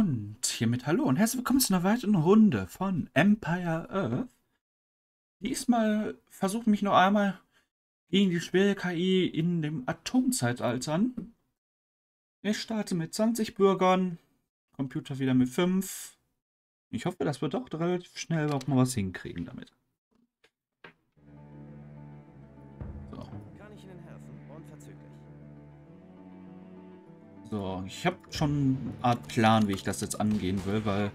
Und hiermit hallo und herzlich willkommen zu einer weiteren Runde von Empire Earth. Diesmal versuche ich mich noch einmal gegen die schwere KI in dem Atomzeitalter an. Ich starte mit 20 Bürgern, Computer wieder mit 5. Ich hoffe, dass wir doch relativ schnell auch mal was hinkriegen damit. So, ich habe schon eine Art Plan, wie ich das jetzt angehen will, weil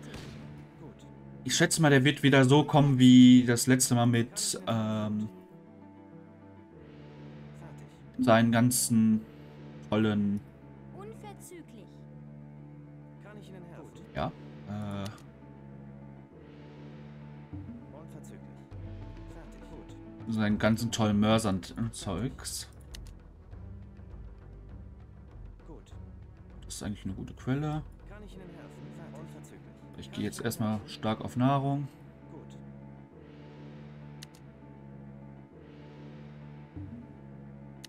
ich schätze mal, der wird wieder so kommen wie das letzte Mal mit ähm, seinen ganzen tollen. Ja. Äh, Unverzüglich. Fertig. Gut. Seinen ganzen tollen Mörsern ist eigentlich eine gute Quelle. Ich gehe jetzt erstmal stark auf Nahrung.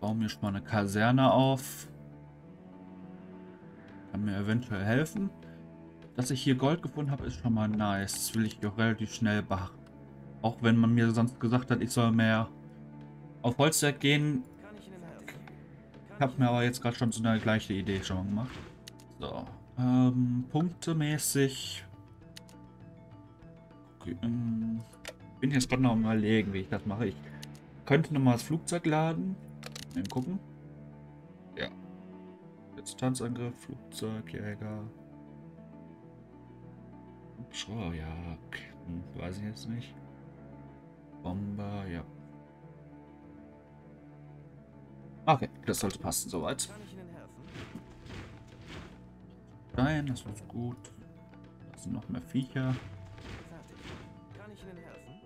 Baue mir schon mal eine Kaserne auf. Kann mir eventuell helfen. Dass ich hier Gold gefunden habe, ist schon mal nice. Das will ich auch relativ schnell beachten. Auch wenn man mir sonst gesagt hat, ich soll mehr auf Holzwerk gehen. Ich habe mir aber jetzt gerade schon so eine gleiche Idee schon gemacht. So, ähm, punktemäßig. Okay, ähm, bin jetzt gerade noch am überlegen, wie ich das mache. Ich könnte noch mal das Flugzeug laden. Mal gucken. Ja. Jetzt Tanzangriff, Flugzeugjäger. Schrauerjagd. Hm, weiß ich jetzt nicht. Bomber, ja. Okay, das sollte passen soweit. Stein, das ist gut. Da sind noch mehr Viecher. Kann ich Ihnen helfen?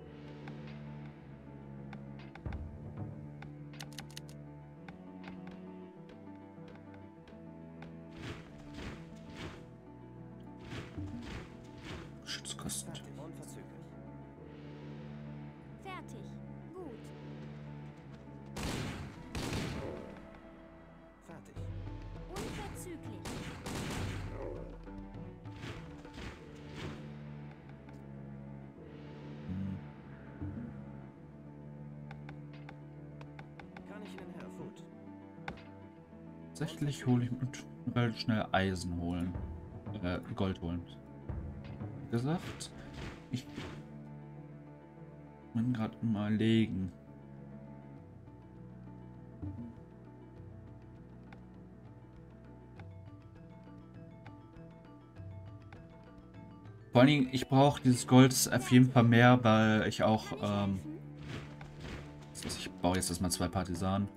Tatsächlich hole ich relativ schnell Eisen holen. Äh, Gold holen. Wie gesagt, ich bin gerade mal legen. Vor allen Dingen, ich brauche dieses Gold auf jeden Fall mehr, weil ich auch, ähm, ich baue jetzt erstmal zwei Partisanen.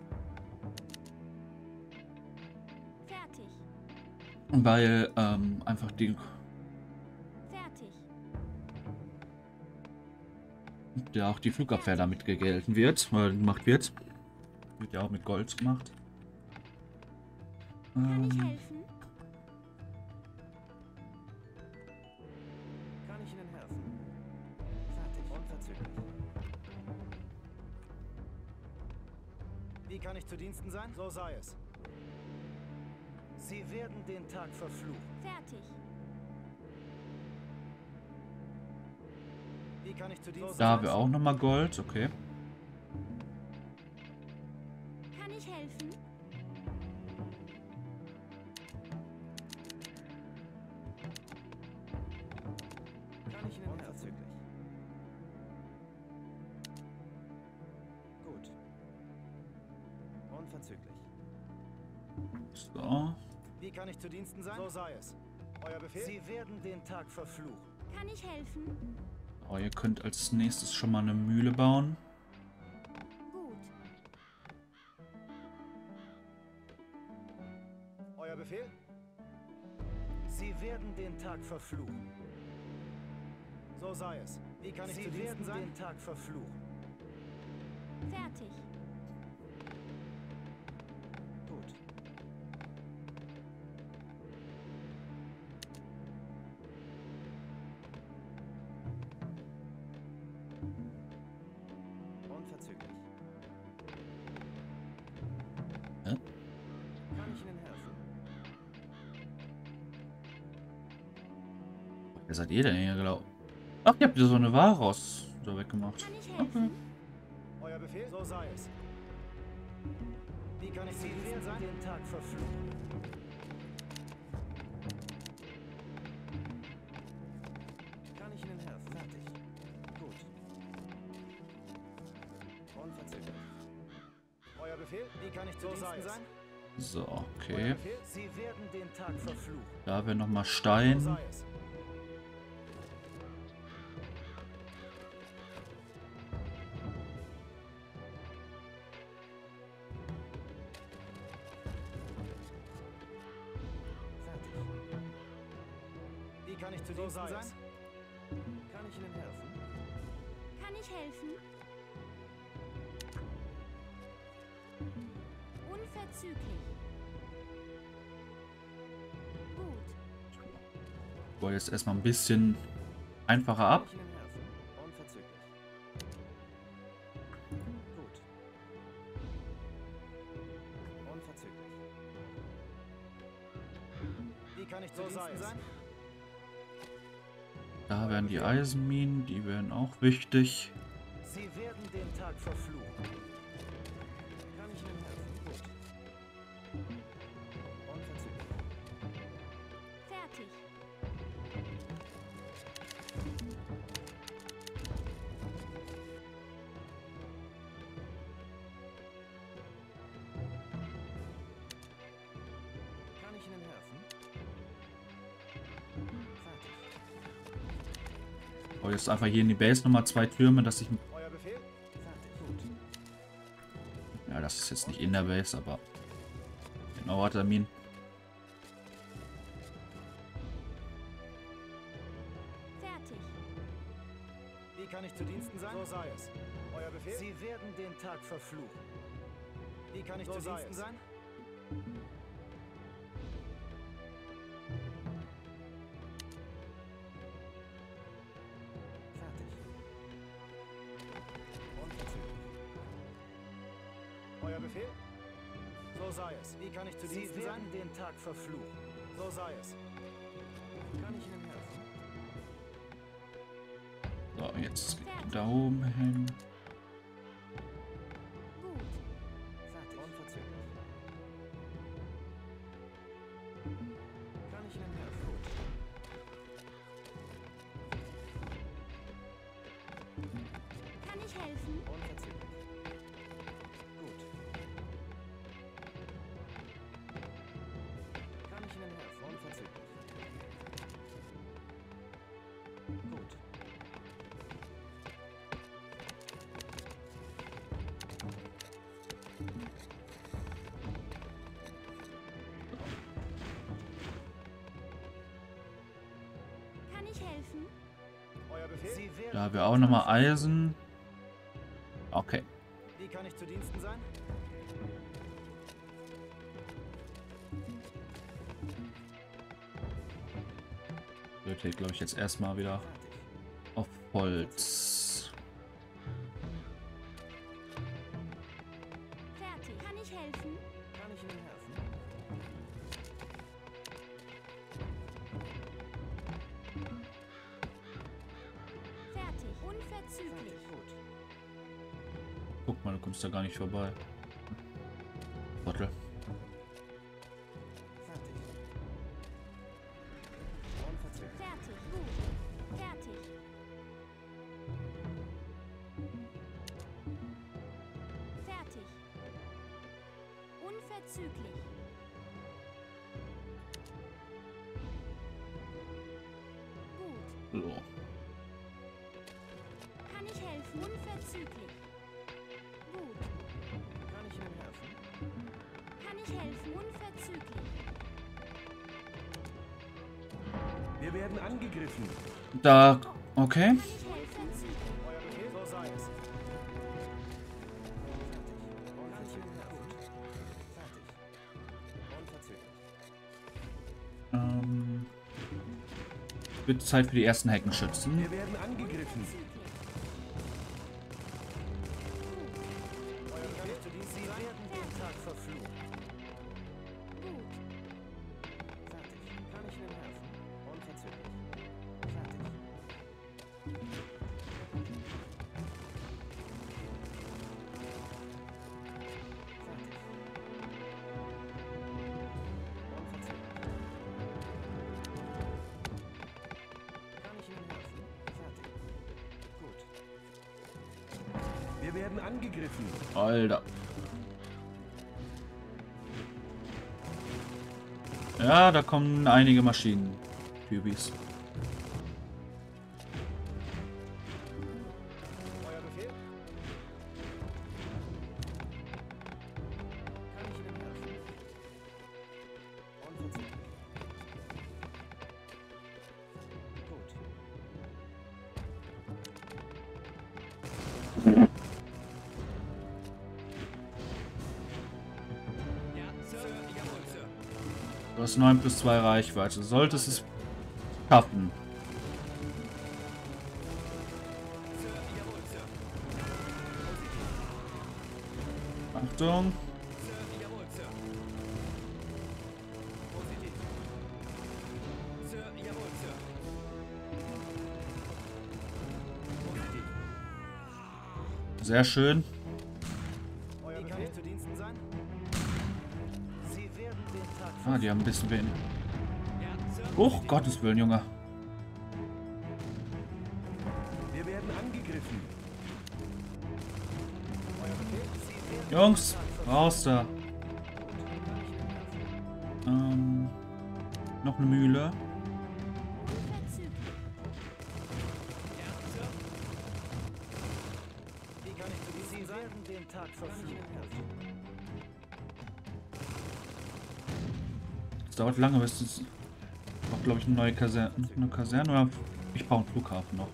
Weil ähm, einfach die... Fertig. Ja, auch die Flugabwehr damit gegelten wird, oder gemacht wird. Wird ja auch mit Gold gemacht. Kann ich ähm. helfen? Kann ich Ihnen helfen? Fertig, unverzüglich. Wie kann ich zu Diensten sein? So sei es. Sie werden den Tag verfluchen. Fertig. Wie kann ich zu dir Da haben wir auch nochmal Gold, okay. Kann ich helfen? Kann ich Ihnen herzüglich. Gut. Unverzüglich. So. Wie kann ich zu Diensten sein? So sei es. Euer Befehl? Sie werden den Tag verfluchen. Kann ich helfen? Oh, ihr könnt als nächstes schon mal eine Mühle bauen. Gut. Euer Befehl? Sie werden den Tag verfluchen. So sei es. Wie kann ich Sie zu Diensten sein? den Tag verfluchen. Fertig. Wer seid ihr denn hier gelaufen? Ach, ihr habt hier so eine Ware raus da weggemacht. Kann ich Okay. Euer Befehl? So sei es. Wie kann ich Sie werden sein? den Tag verfluchen. Kann ich Ihnen helfen? Fertig. Gut. Unverzüglich. Euer Befehl? Wie kann ich zu so sein? So, okay. Befehl? Sie werden den Tag verfluchen. Da wäre nochmal So Stein. sei jetzt erstmal ein bisschen einfacher ab. Da wären die Eisenminen, die wären auch wichtig. Sie werden den Tag verfluchen. Jetzt einfach hier in die Base nochmal zwei Türme, dass ich... Ja, das ist jetzt nicht in der Base, aber... Genau, Termin. Fertig. Wie kann ich zu Diensten sein? So sei es. Euer Befehl? Sie werden den Tag verfluchen. Wie kann ich zu Diensten sein? Verfluchen. So sei es. Kann ich Ihnen helfen? So, jetzt da oben hin. Kann ich helfen? Euer Befehl? Da wäre auch nochmal Eisen. Okay. Wie kann ich zu Diensten sein? Wird hier, glaube ich, jetzt erstmal wieder auf Holz. Mal, Fertig. Unverzüglich. Ähm. Wird Zeit für die ersten Heckenschützen. Wir werden angegriffen. Werden angegriffen. Alter. Ja, da kommen einige Maschinen. Typis. Hast 9 plus 2 Reichweite. Solltest es schaffen. Achtung. Sir, jawohl, die haben ein bisschen wenig. Sir. Oh, Gottes Willen, Junge. Wir werden angegriffen. Jungs, raus da. Ähm, noch eine Mühle. Dauert lange, bis es auch, glaube ich, eine neue Kaserne, eine Kaserne oder ich baue einen Flughafen noch.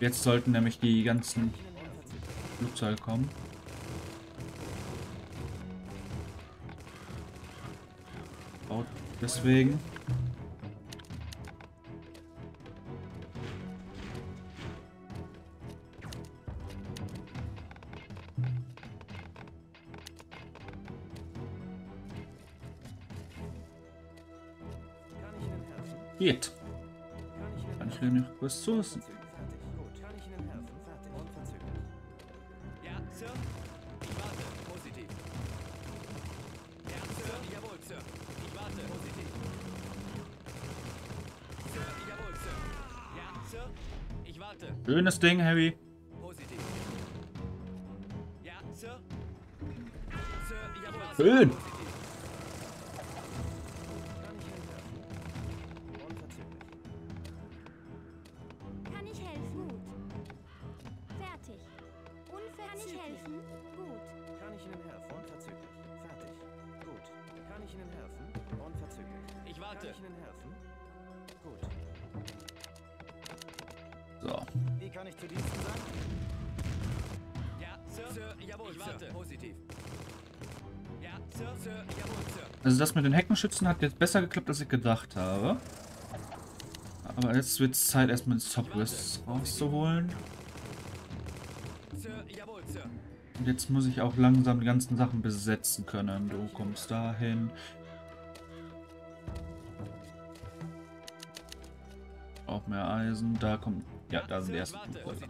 Jetzt sollten nämlich die ganzen Flugzeuge kommen. Baut deswegen. Warte. Schönes Ding, Heavy. Positiv. Ja, Sir. Sir. Schön. Also das mit den Heckenschützen hat jetzt besser geklappt, als ich gedacht habe. Aber jetzt wird es Zeit, erstmal das Top-Riss rauszuholen. Und jetzt muss ich auch langsam die ganzen Sachen besetzen können. Du kommst dahin. Auch mehr Eisen. Da kommt. Ja, da sind die ersten warte.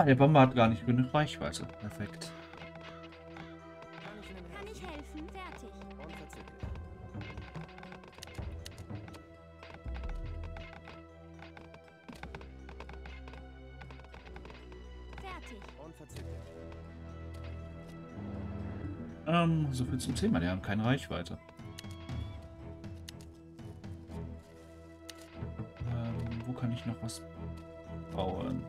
Ah, der Bomber hat gar nicht genug Reichweite. Perfekt. Ähm, so viel zum Thema. Die haben keine Reichweite. Ähm, wo kann ich noch was bauen?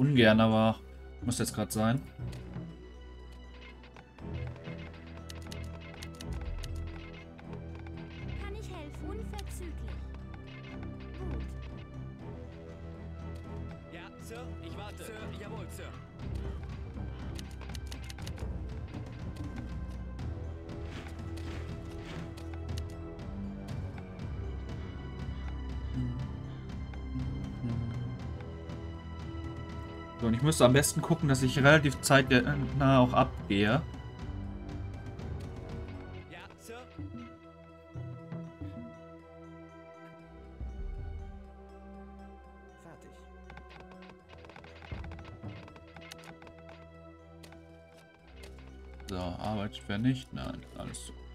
Ungern, aber muss jetzt gerade sein. muss am besten gucken, dass ich relativ zeitnah auch abgehe. So, Arbeit wäre nicht. Nein, alles super.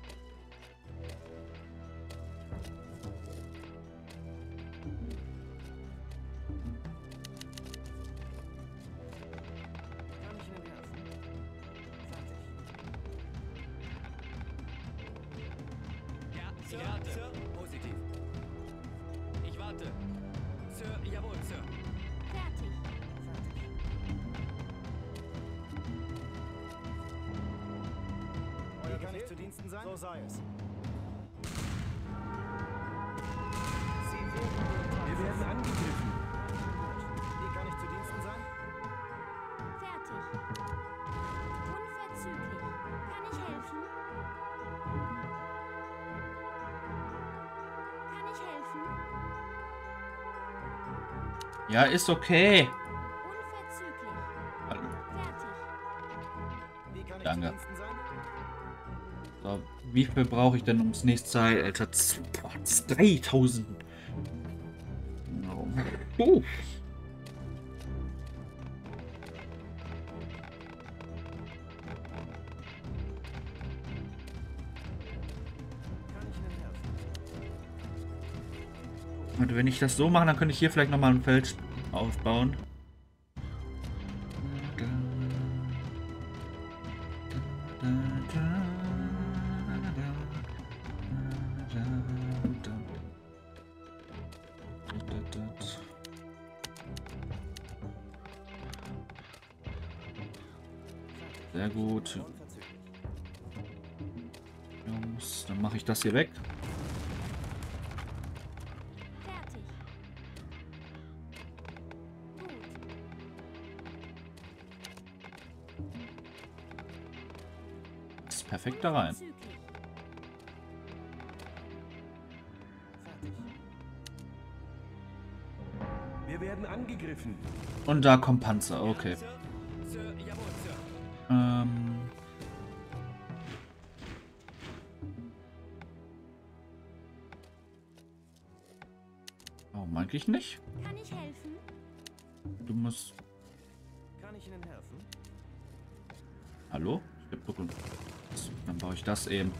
ist okay. Danke. So, wie viel brauche ich denn ums nächste Teil? Alter, 3000. Oh. Und wenn ich das so mache, dann könnte ich hier vielleicht nochmal ein Feld aufbauen. Sehr gut. Jungs, dann mache ich das hier weg. perfekt da rein. Wir werden angegriffen. Und da kommt Panzer, okay. Ähm. Warum oh, mag ich nicht? das eben.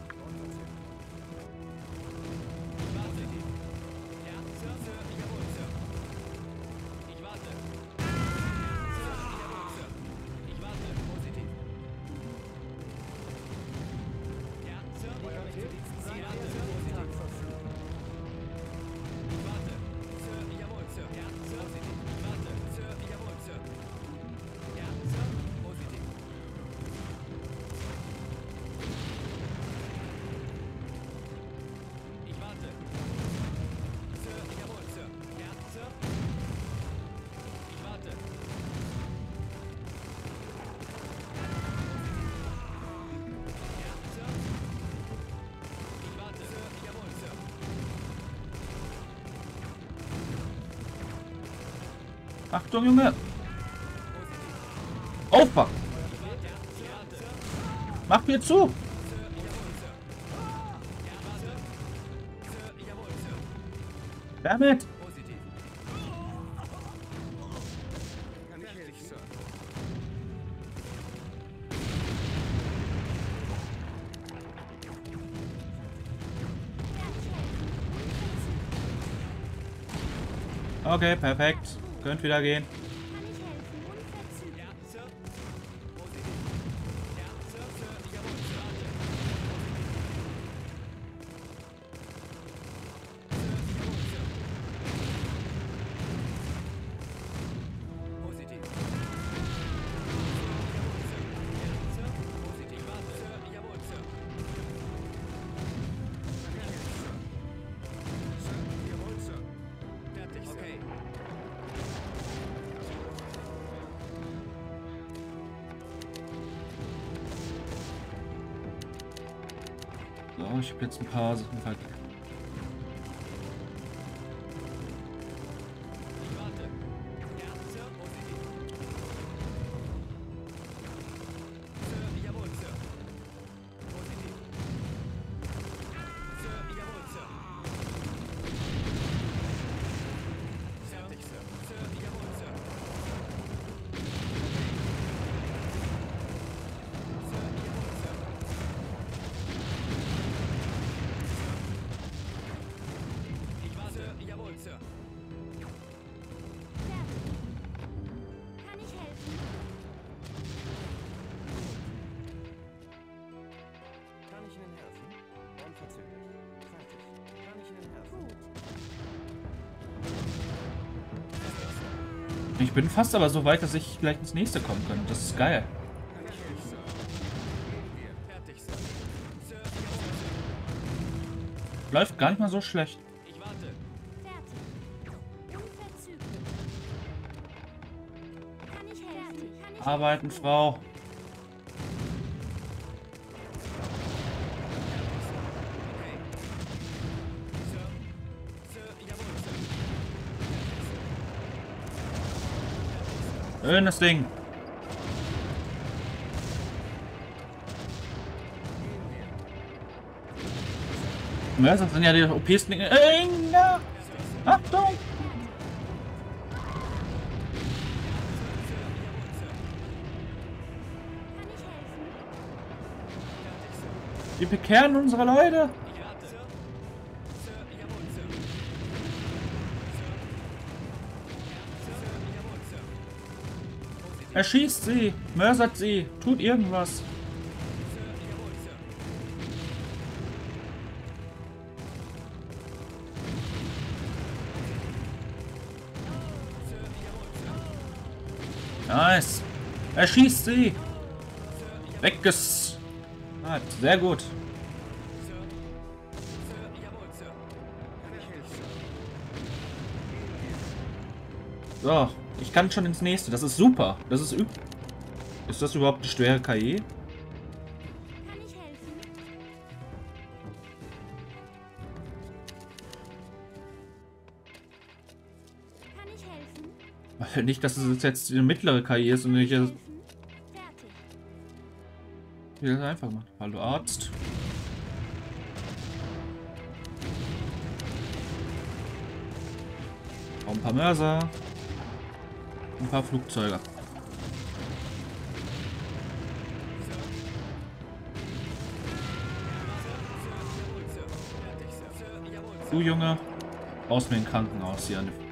Achtung, Junge. Aufwachen. Mach mir zu. Damit. Okay, perfekt könnte wieder gehen. Let's pause. Ich bin fast aber so weit, dass ich gleich ins nächste kommen kann. Das ist geil. Läuft gar nicht mal so schlecht. Ich warte. Sir. Schönes Ding. Ja, das sind ja die na. Achtung! Wir bekehren unsere Leute. Erschießt sie. Mörsert sie. Tut irgendwas. Nice. Erschießt sie. Wegges. Ah, sehr gut. So, kann schon ins nächste. Das ist super. Das ist üb. Ist das überhaupt eine schwere KI? Ich ich helfen? Nicht, dass es jetzt eine mittlere KI ist und nicht jetzt wie einfach macht. Hallo Arzt. Auch ein paar Mörser. Ein paar Flugzeuge. Du Junge, brauchst mir ein Krankenhaus hier. Fertig.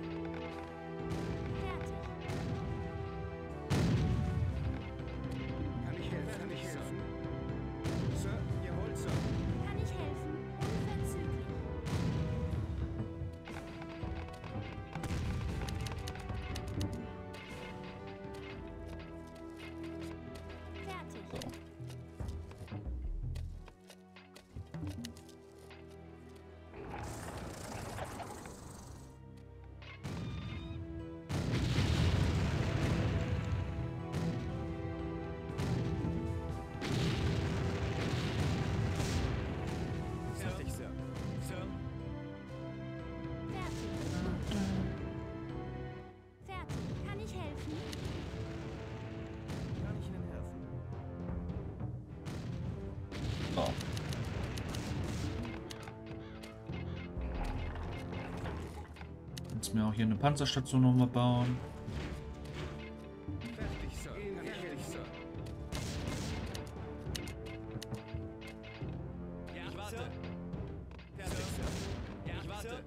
Ja, ich warte.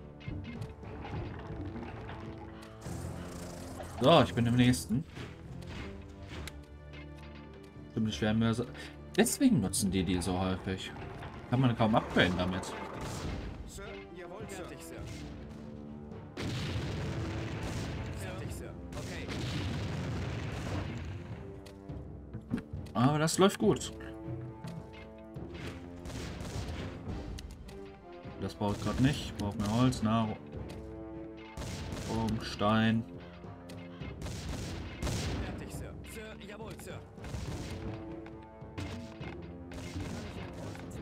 So, ich bin im nächsten. Stimmt, Schwermörser. Deswegen nutzen die die so häufig. Kann man kaum upgraden damit. Sir, jawohl, Sir. Fertig, Sir. Aber das läuft gut. Das brauche ich gerade nicht. Ich brauche mehr Holz, Nahrung, Stein. Fertig, Sir. Sir, jawohl, Sir.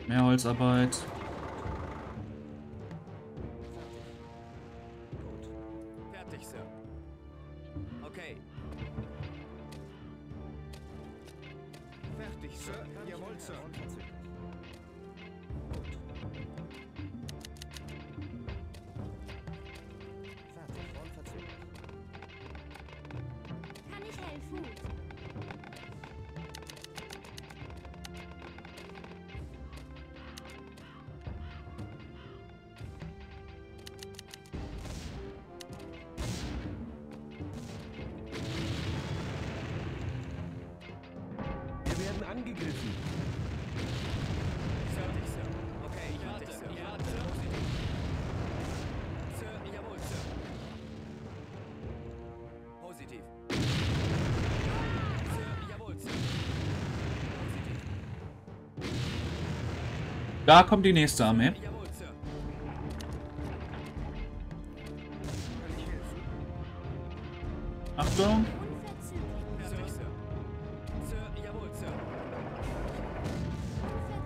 Mehr Holzarbeit. Da kommt die nächste Armee. Achtung.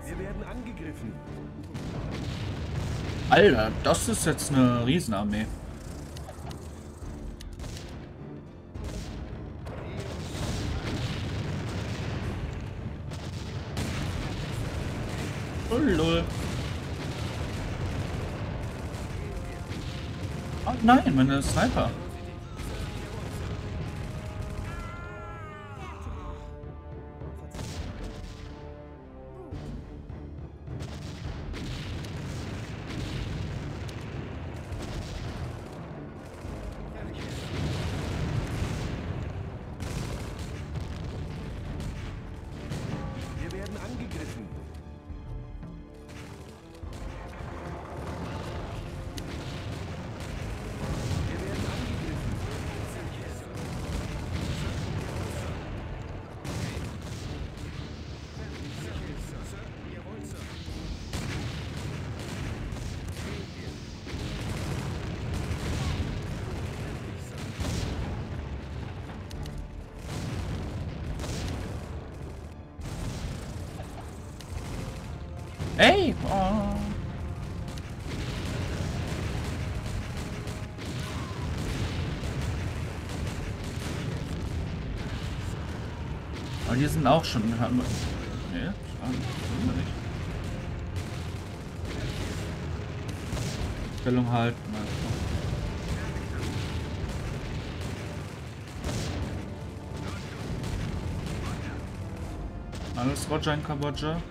Wir werden angegriffen. Alter, das ist jetzt eine Riesenarmee. Lol. Oh nein, meine Sniper. Sind auch schon. Haben, nee, haben wir nicht. Stellung halten. Alles Roger in Kambodscha.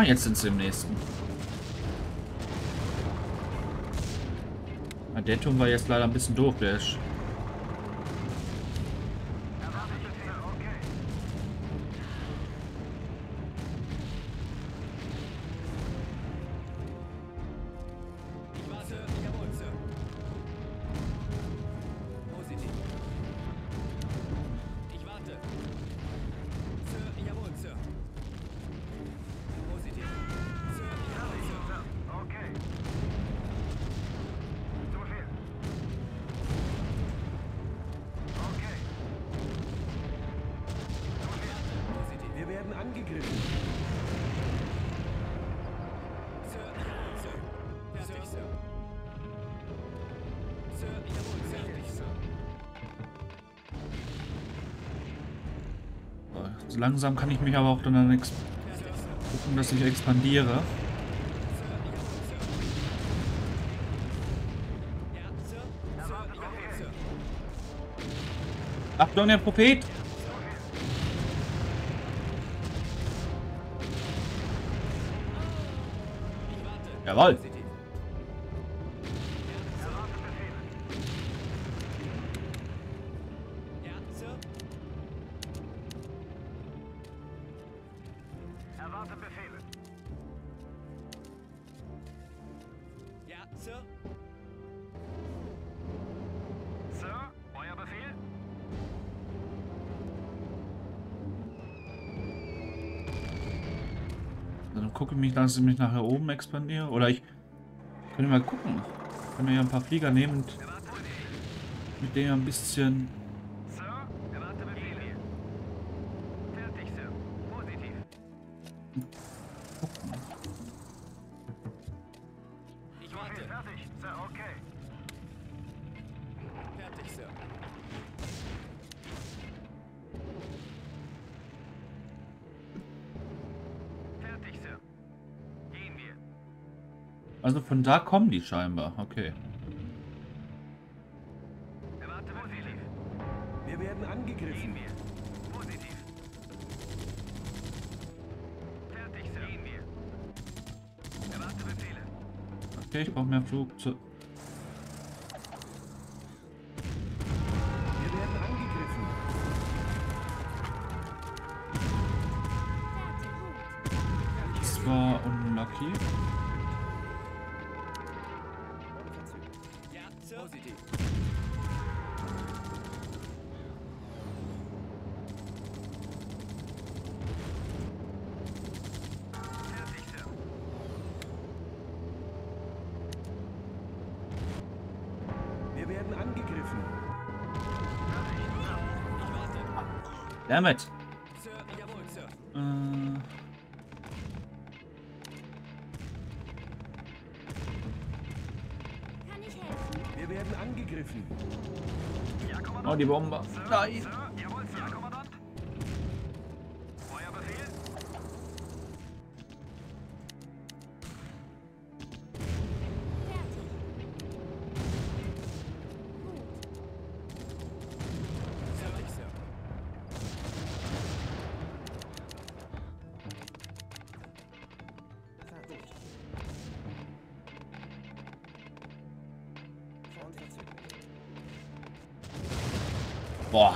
Ah, jetzt sind sie im nächsten. Ah, der Turm war jetzt leider ein bisschen doof, der ist. Angegriffen. Sir, jawohl, Sir. Fertig, Sir. Sir, jawohl, Sir. Fertig, Sir. So langsam kann ich mich aber auch dann an gucken, dass ich expandiere. Achtung, der Prophet! Warte. Dass ich mich nachher oben expandiere. Oder ich könnte mal gucken. Ich kann mir ja ein paar Flieger nehmen und mit denen ein bisschen. Also von da kommen die scheinbar. Okay. Erwarte. Wir werden angegriffen. Gehen wir. Positiv. Fertig, Sir. Gehen wir. Erwarte Befehle. Okay, ich brauche mehr Flugzeuge. Dammit. Äh. Wir werden angegriffen. Oh, die Bombe. Nein.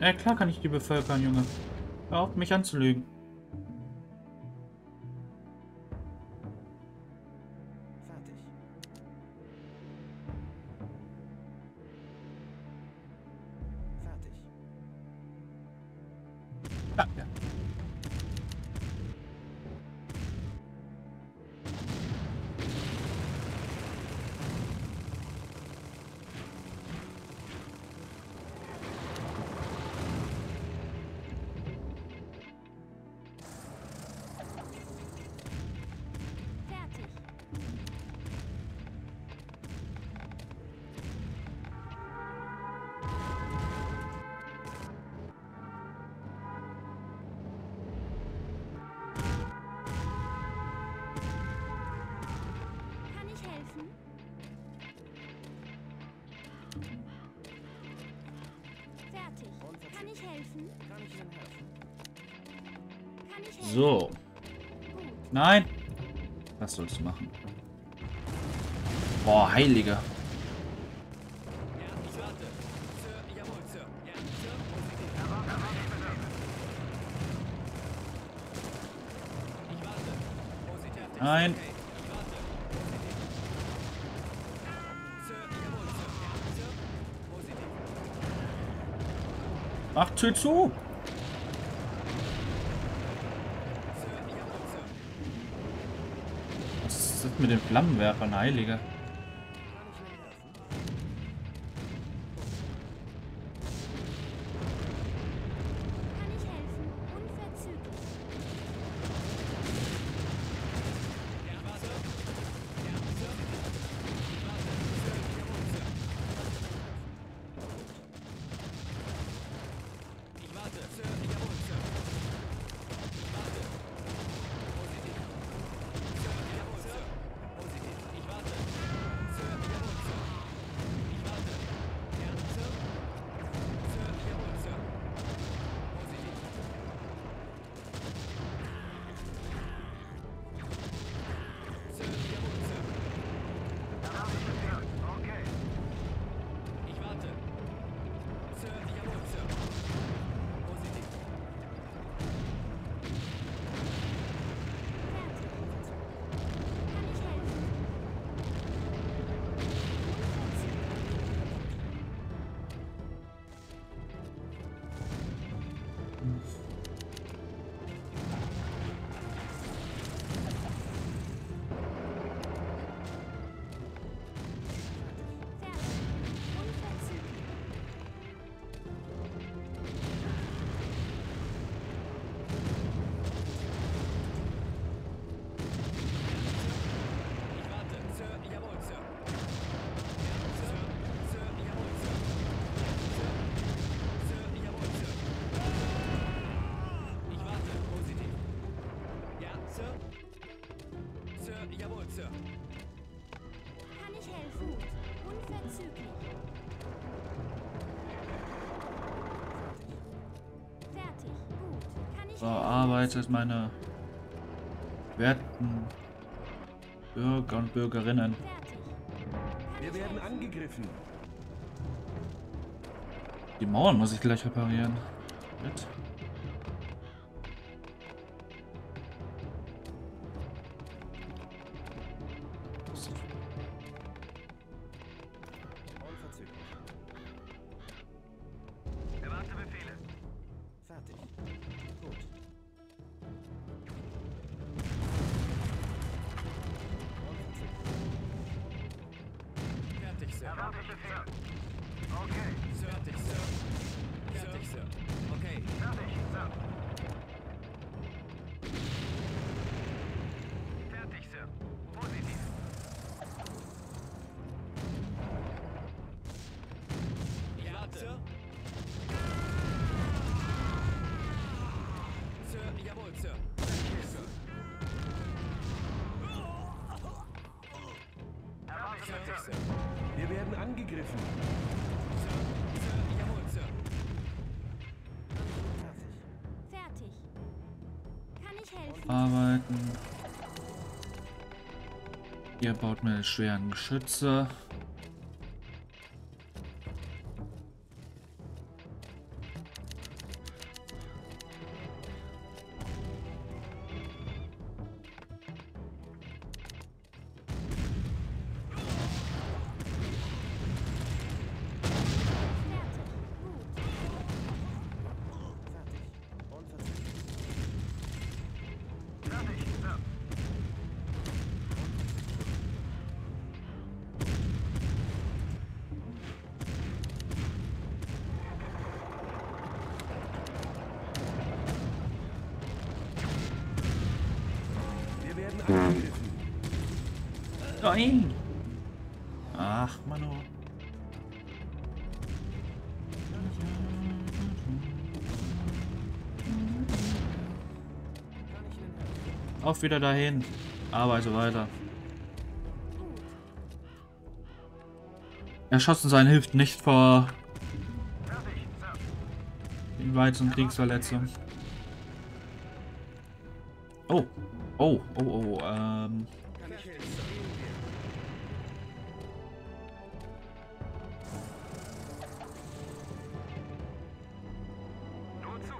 Ja klar kann ich die bevölkern, Junge. Hör auf, mich anzulügen. Nein! Was sollst du machen? Boah, Heiliger. Nein. Macht Tür zu. mit den Flammenwerfern, heiliger. Verarbeitet meine werten Bürger und Bürgerinnen. Wir werden angegriffen. Die Mauern muss ich gleich reparieren. Mit. Ihr baut mir schweren Geschütze. Angegriffen. Nein! Ach, helfen? Auf wieder dahin. Arbeite weiter. Erschossen sein hilft nicht vor den weiteren Kriegsverletzungen. Oh. Oh, oh, oh, ähm. Kann ich helfen? Nur zu.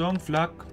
Okay. Nur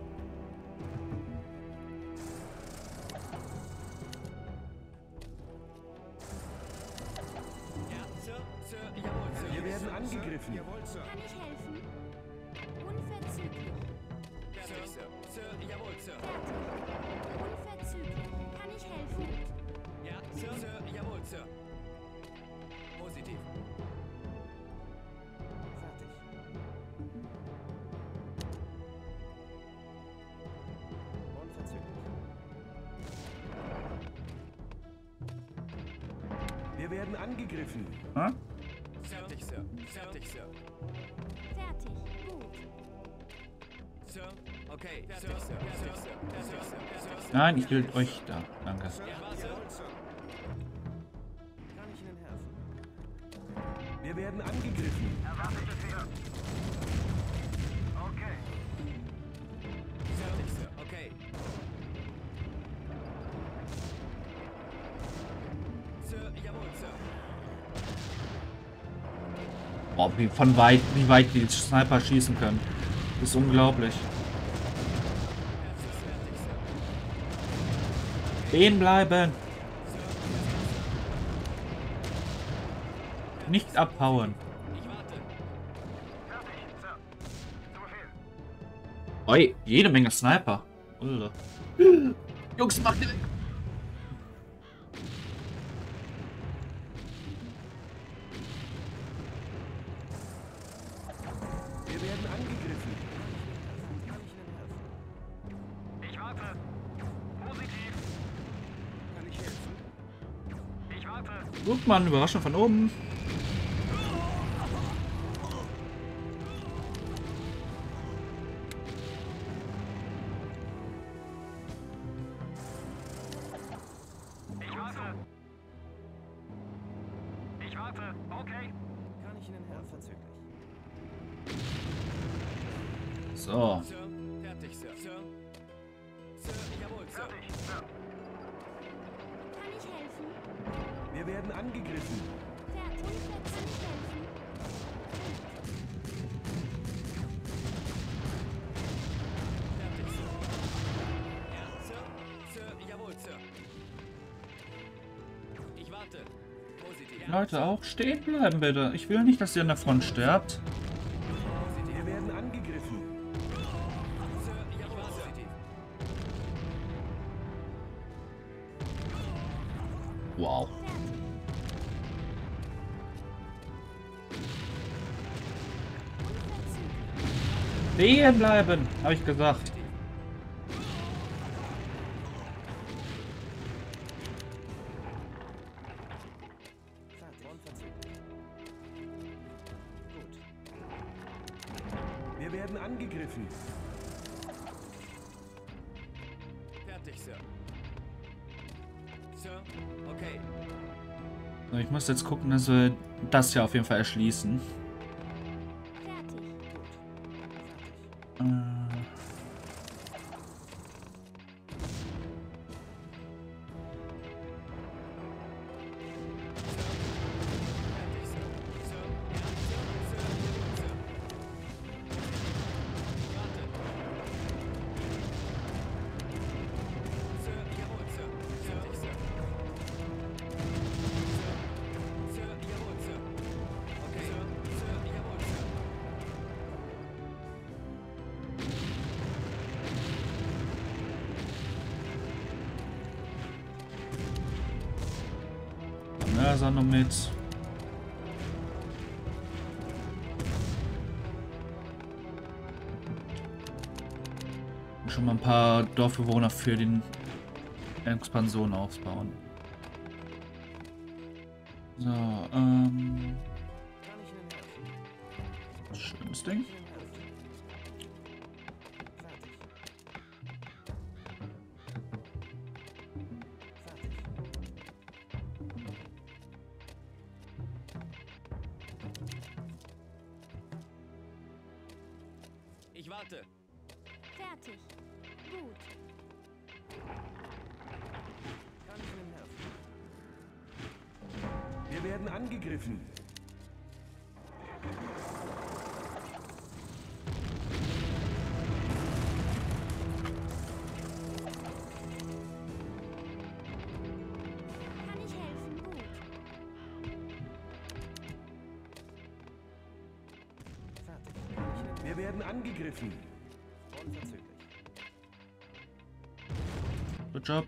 Nein, ich will euch da. Danke. Ja, Sir. Kann ich Ihnen helfen? Wir werden angegriffen. Erwarte Befehle. Okay. Fertig, Sir. Okay. Sir, jawohl, Sir. Boah, wie von weit, wie weit die Sniper schießen können. Das ist unglaublich. Fertig, fertig, Sir. Stehen bleiben. Nicht abhauen. Oi, jede Menge Sniper. Jungs, macht direkt. Wir Mal, Überraschung von oben. Leute, auch stehen bleiben bitte. Ich will nicht, dass ihr an der Front sterbt. Wow. Stehen bleiben, habe ich gesagt. Jetzt gucken, dass wir das hier auf jeden Fall erschließen. Dorfbewohner für den Expansion aufbauen. So, ähm. Wir werden angegriffen. Unverzüglich. Good job.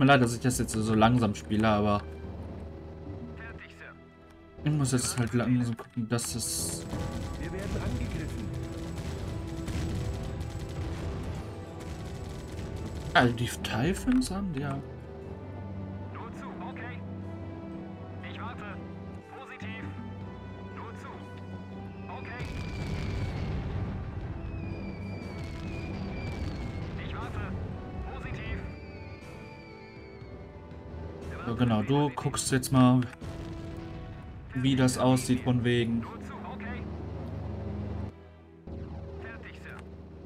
Mir leid, dass ich das jetzt so langsam spiele, aber ich muss jetzt halt langsam gucken, dass es. Also die Typhons haben ja. Genau, du guckst jetzt mal, wie das aussieht von wegen,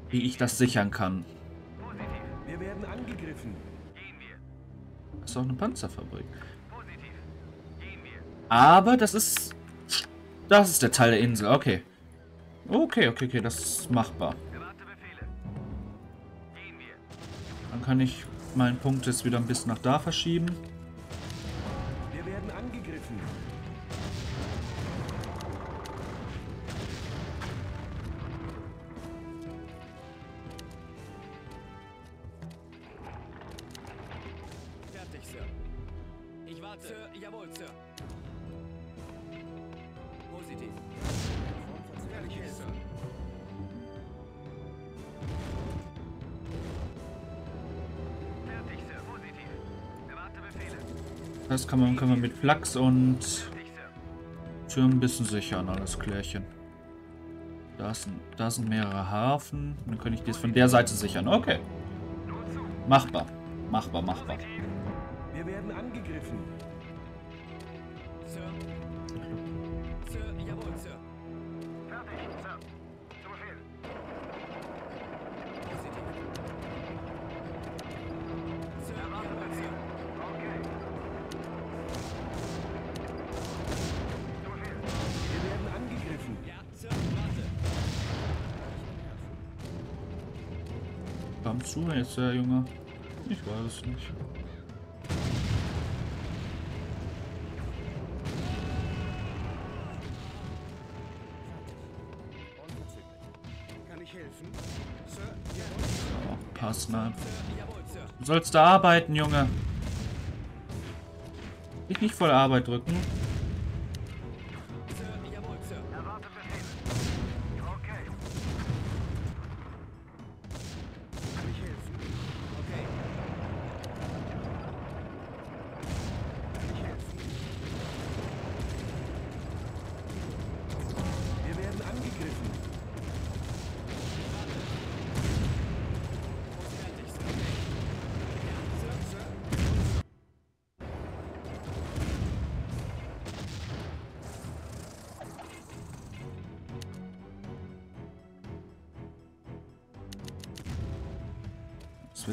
wie ich das sichern kann. Positiv. Wir werden angegriffen. Gehen wir. Das ist auch eine Panzerfabrik. Positiv. Gehen wir. Aber das ist. Das ist der Teil der Insel, okay. Okay, okay, okay, das ist machbar. Dann kann ich meinen Punkt jetzt wieder ein bisschen nach da verschieben. Granate. Sir, jawohl, Sir. Positiv. Verzeihlich, Sir. Sir. Das kann man, kann man mit Flachs und Türmen ein bisschen sichern, alles klärchen. Da sind, da sind mehrere Hafen. Dann kann ich das von der Seite sichern. Okay. Machbar. Machbar, machbar. Angegriffen. Sir. Sir, jawohl, Sir. Fertig, Sir. Zu Befehl. Positiv. Sir, jawohl, Sir. Okay. Zu Befehl. Wir werden angegriffen. Ja, Sir, warte. Komm zu jetzt, der Junge. Ich weiß es nicht. Du sollst da arbeiten, Junge. Dich nicht voll Arbeit drücken.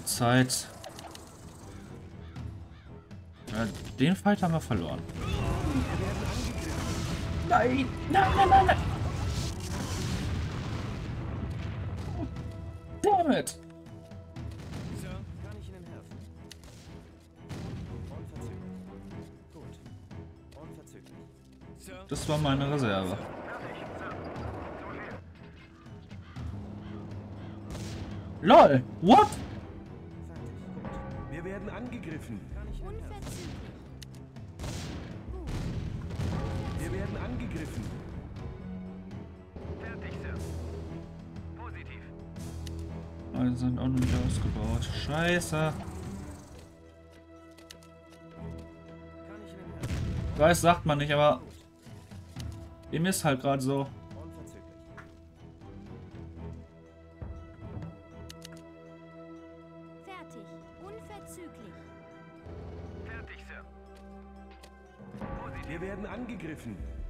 Zeit. Ja, den Fight haben wir verloren. Nein, nein, nein, nein, nein. Damn it. Das war meine Reserve. LOL, what? Angegriffen. Unverzüglich. Wir werden angegriffen. Fertig, Sir. Positiv. Alle sind auch noch nicht ausgebaut. Scheiße. Weiß, sagt man nicht, aber ihm ist halt gerade so. Angegriffen.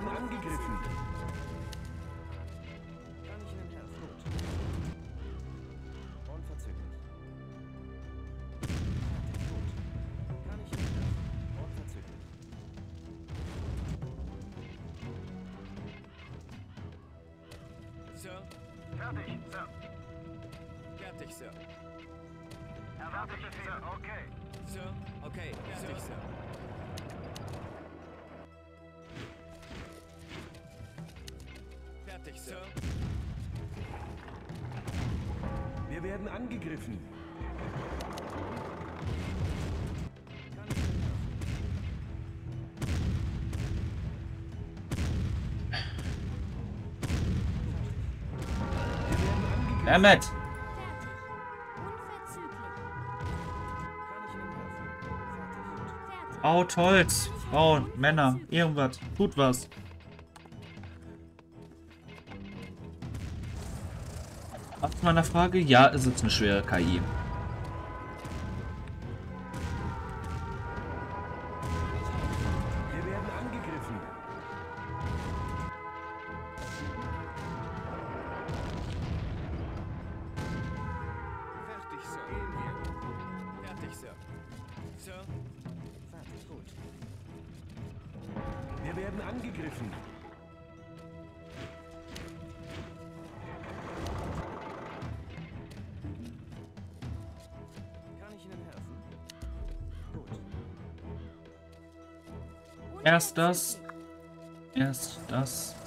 Werden angegriffen. Kann ich Ihnen helfen? Gut. Unverzüglich. Kann ich Ihnen helfen? Unverzüglich. Sir. Fertig, Sir. Fertig, Sir. Erwarte Befehle. Okay. Sir. Okay, fertig, Sir. Kann ich Ihnen helfen? Fertig. Fertig. Baut Holz. Frauen, Männer, irgendwas. Tut was. Meiner Frage, ja, es ist eine schwere KI. Erst das. Erst das.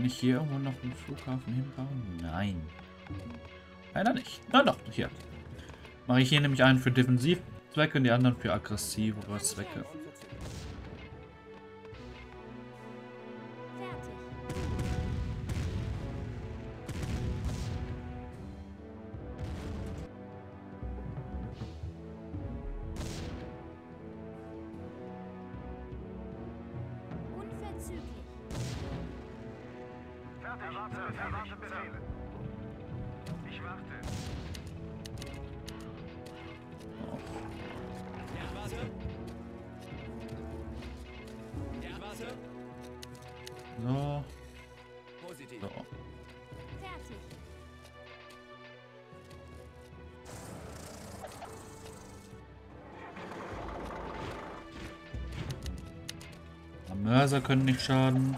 Kann ich hier irgendwo noch einen Flughafen hinbauen? Nein. Leider nicht. Na doch, hier. Mache ich hier nämlich einen für Defensivzwecke und die anderen für aggressivere Zwecke. Mörser können nicht schaden.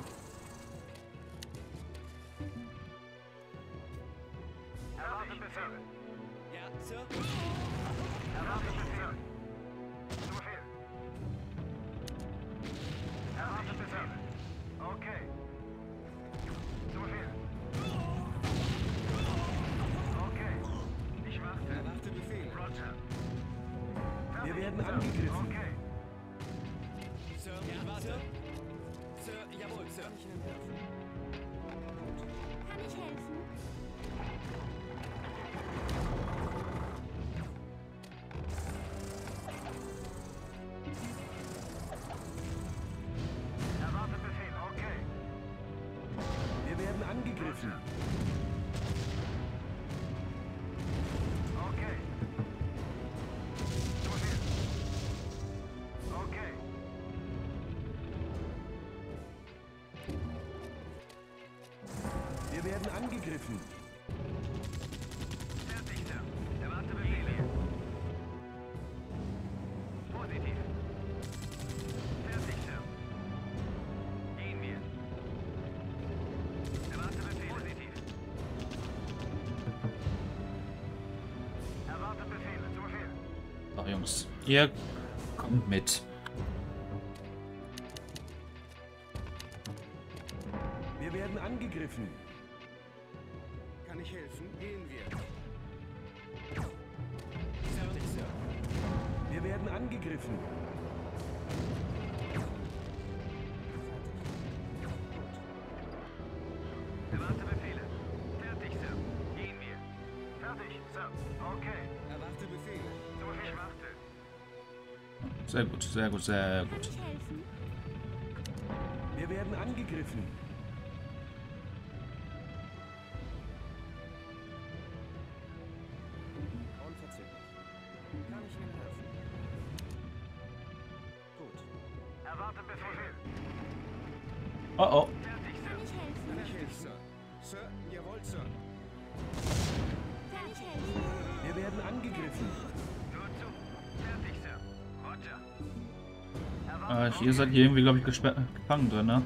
Ihr kommt mit. Wir werden angegriffen. Kann ich helfen? Gehen wir. Fertig, Sir. Wir werden angegriffen. Sehr gut, sehr gut, sehr gut. Wir werden angegriffen. Ihr seid hier irgendwie, glaube ich, gesperrt, gefangen drin, ne?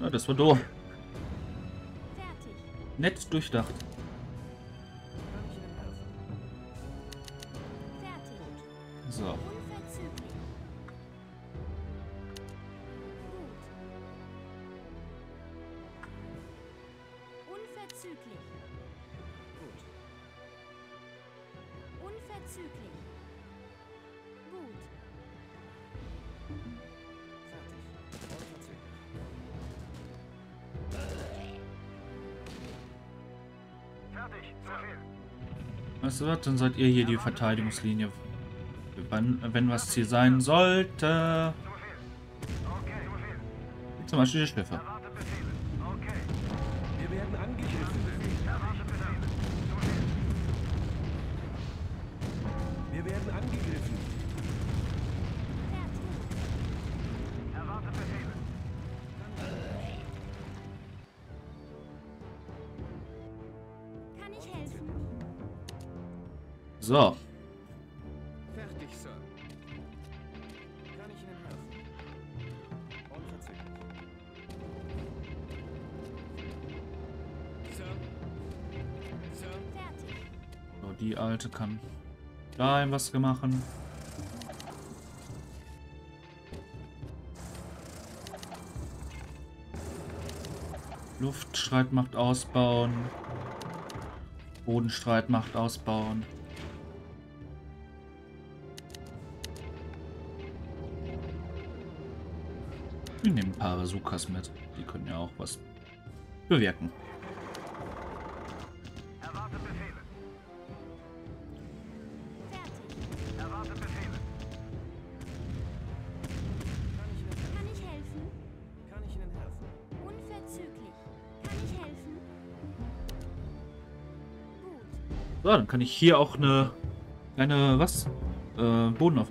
Ja, das war doof. Nett durchdacht. Du? Dann seid ihr hier die Verteidigungslinie. Wenn, wenn was hier sein sollte. Zum Beispiel die Schiffe. Kann ich helfen? So. Fertig, Sir. Kann ich Ihnen helfen? Unverzüglich. Sir. Sir. Fertig. so. Die alte kann da was machen. Luftstreitmacht ausbauen. Bodenstreitmacht ausbauen. Paar Bazookas mit. Die können ja auch was bewirken. Fertig. Kann ich Ihnen helfen? Kann ich helfen? Kann ich Ihnen helfen? Unverzüglich. Kann ich helfen? Gut. So, dann kann ich hier auch eine kleine, was? Äh, Boden auf.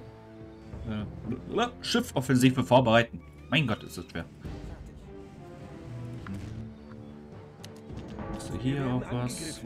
Äh, Schiffoffensive vorbereiten. Ist das schwer. Ist Wir hier auch was?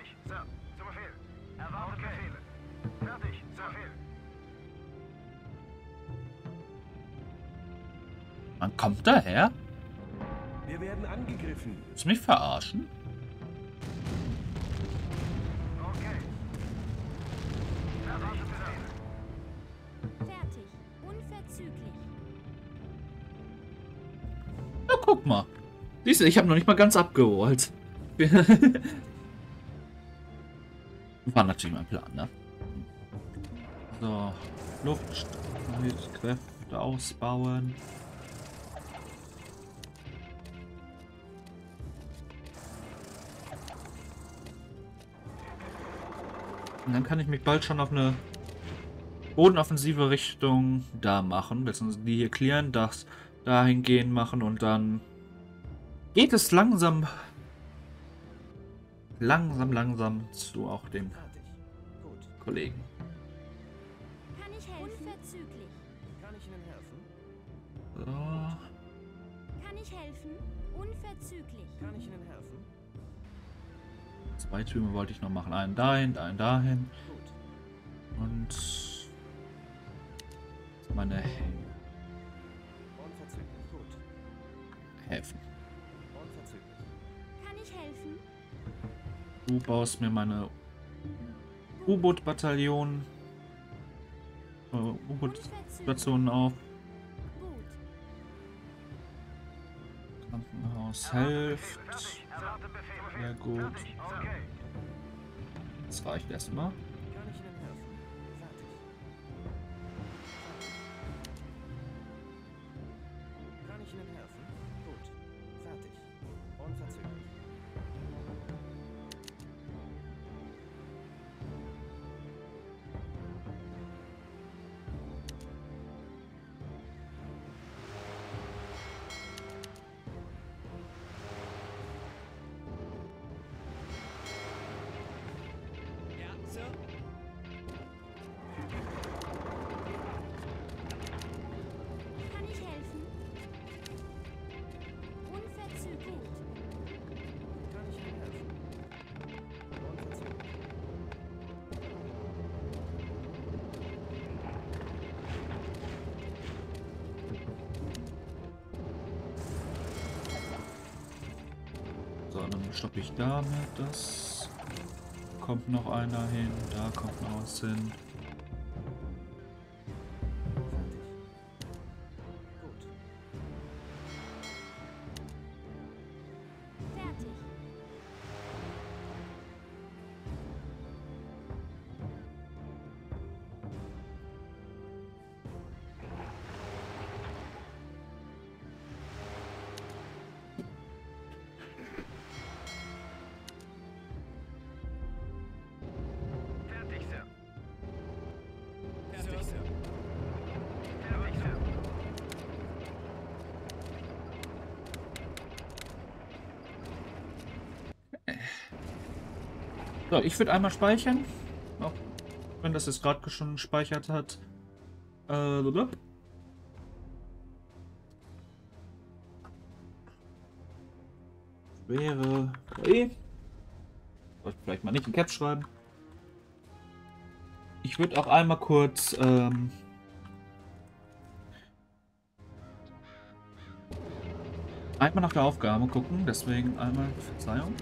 Fertig, Sir. Zu Befehl. Erwarte Befehle. Fertig, zu Befehl. Man kommt daher? Wir werden angegriffen. Willst du mich verarschen? Okay. Erwarte Befehle. Fertig. Unverzüglich. Na, guck mal. Siehst du, ich habe noch nicht mal ganz abgeholt. War natürlich mein Plan, ne? So, Luftstreitkräfte ausbauen. Und dann kann ich mich bald schon auf eine Bodenoffensive Richtung da machen, beziehungsweise die hier klären, das dahin gehen machen und dann geht es langsam, langsam, langsam zu auch dem. Kollegen. Kann ich helfen? Unverzüglich. Kann ich Ihnen helfen? ich helfen? Unverzüglich. Kann ich Ihnen helfen? Zwei Türme wollte ich noch machen. Einen dahin, einen dahin. Gut. Und meine Unverzüglich. Gut. Häfen. Unverzüglich. Kann ich helfen? Du baust mir meine U-Boot-Bataillon, äh, U-Boot-Stationen auf. Krankenhaus hilft. Sehr gut. Das reicht erstmal. Stoppe ich damit. Das kommt noch einer hin. Da kommt noch was hin. Ich würde einmal speichern. Auch wenn das jetzt gerade schon gespeichert hat. Äh, blub. Wäre. Eh. Sollte vielleicht mal nicht in Caps schreiben. Ich würde auch einmal kurz. Ähm, einmal nach der Aufgabe gucken, deswegen einmal Verzeihung.